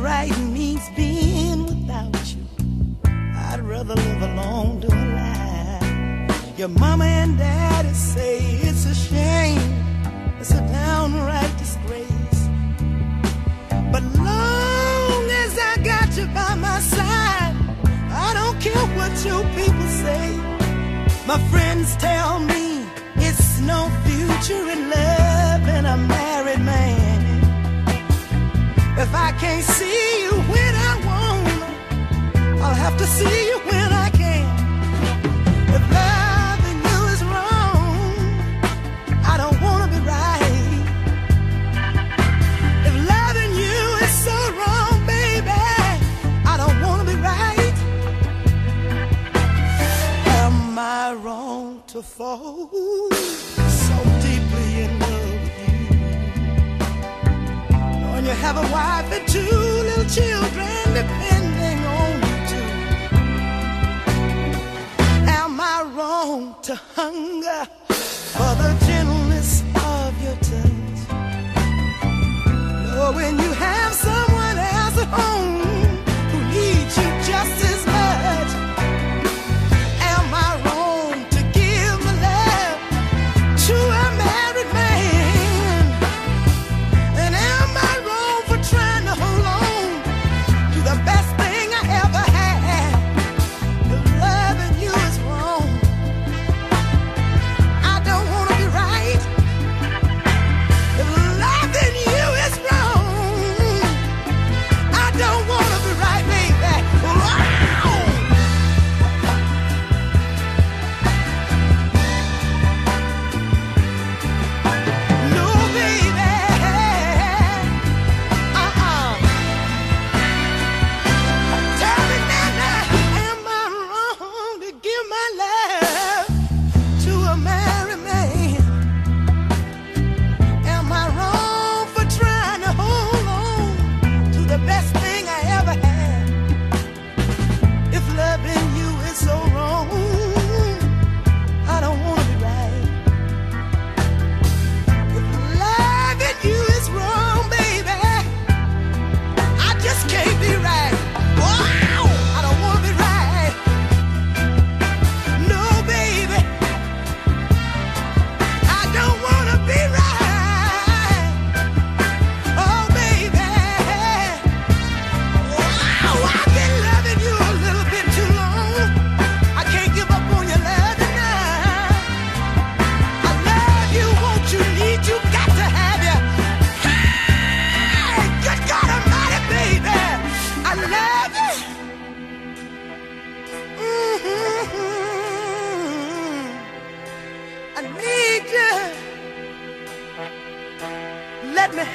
right means being without you, I'd rather live alone than a lie. Your mama and daddy say it's a shame, it's a downright disgrace. But long as I got you by my side, I don't care what your people say. My friends tell me it's no future in love and man. If I can't see you when I want, I'll have to see you when I can. If loving you is wrong, I don't wanna be right. If loving you is so wrong, baby, I don't wanna be right. Am I wrong to fall so deeply in love? When you have a wife and two little children depending on you too. Am I wrong to hunger for the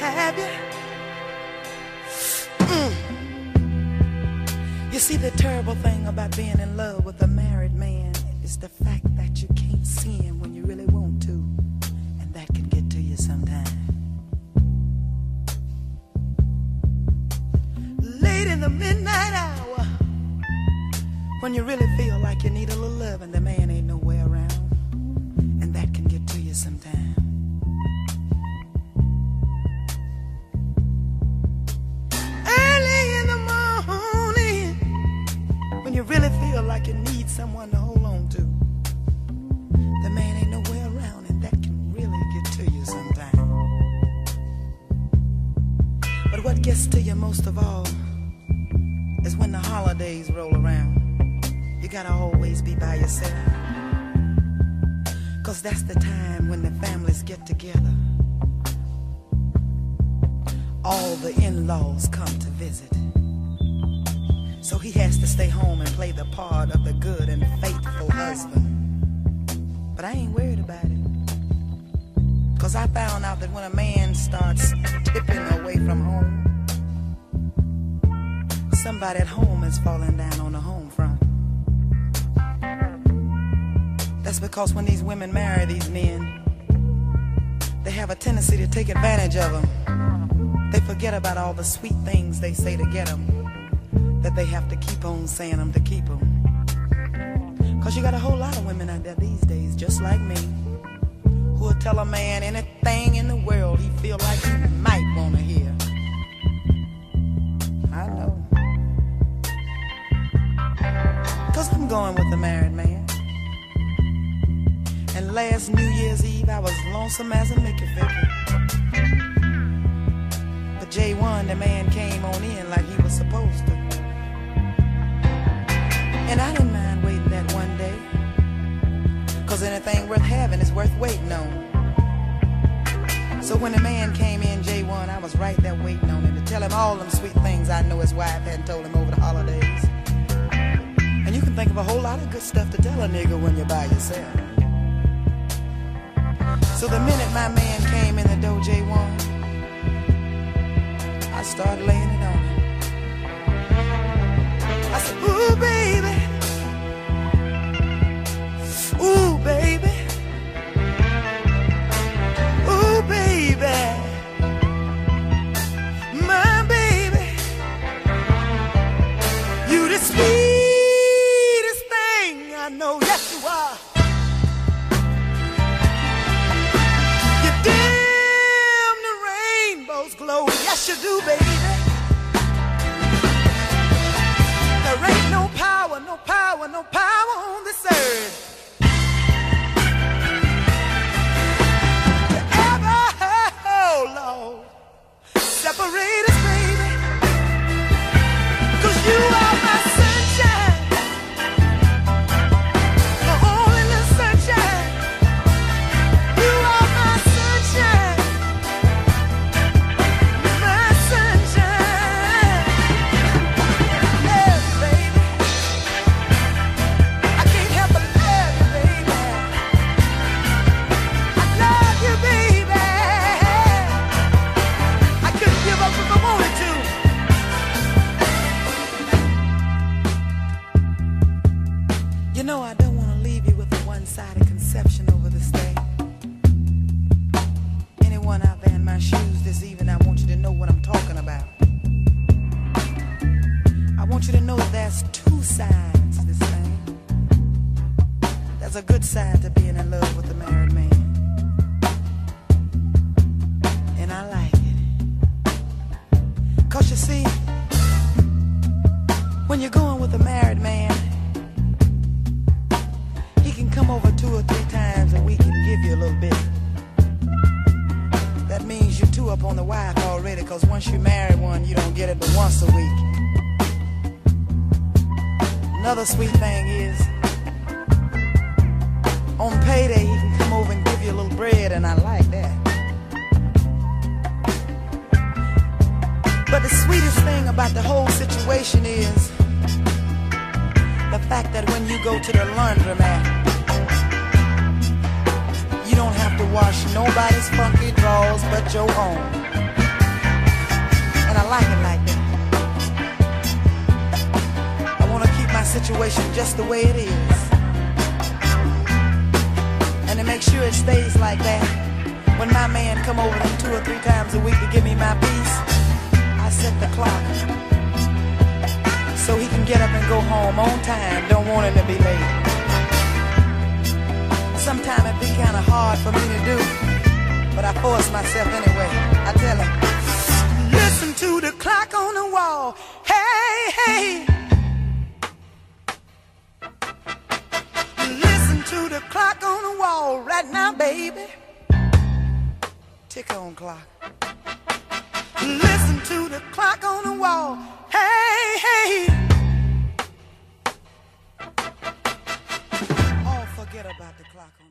have you. Mm. You see, the terrible thing about being in love with a married man is the fact that you can't see him when you really want to, and that can get to you sometime. Late in the midnight hour, when you really feel like you need a little love and the man ain't nowhere gets to you most of all is when the holidays roll around. You gotta always be by yourself. Cause that's the time when the families get together. All the in laws come to visit. So he has to stay home and play the part of the good and faithful husband. But I ain't worried about it. Cause I found out that when a man starts tipping away from home, somebody at home is falling down on the home front. That's because when these women marry these men, they have a tendency to take advantage of them. They forget about all the sweet things they say to get them, that they have to keep on saying them to keep them. Cause you got a whole lot of women out there these days, just like me, who'll tell a man anything in the world he feel like he might wanna hear. I'm going with a married man. And last New Year's Eve, I was lonesome as a Mickey Vicky. But J1, the man came on in like he was supposed to. And I didn't mind waiting that one day. Cause anything worth having is worth waiting on. So when the man came in, J1, I was right there waiting on him to tell him all them sweet things I know his wife hadn't told him over the holidays. Think of a whole lot of good stuff to tell a nigga when you're by yourself. So the minute my man came in the door, J1, I started laying it on him. No power, no power, no power on this earth. Know I don't want to leave you with a one-sided conception over this thing. Anyone out there in my shoes this evening, I want you to know what I'm talking about. I want you to know there's two sides to this thing. There's a good side to being in love with a man. Wife already, cause once you marry one, you don't get it but once a week. Another sweet thing is, on payday, he can come over and give you a little bread, and I like that. But the sweetest thing about the whole situation is the fact that when you go to the laundromat, you don't have to wash nobody's funky drawers but your own. And I like it like that. I want to keep my situation just the way it is. And to make sure it stays like that, when my man come over them two or three times a week to give me my piece, I set the clock so he can get up and go home on time. Don't want him to be late. Sometimes it be kind of hard for me to do, but I force myself anyway. I tell him, clock on the wall. Hey, hey. Listen to the clock on the wall right now, baby. Tick on clock. Listen to the clock on the wall. Hey, hey. Oh, forget about the clock.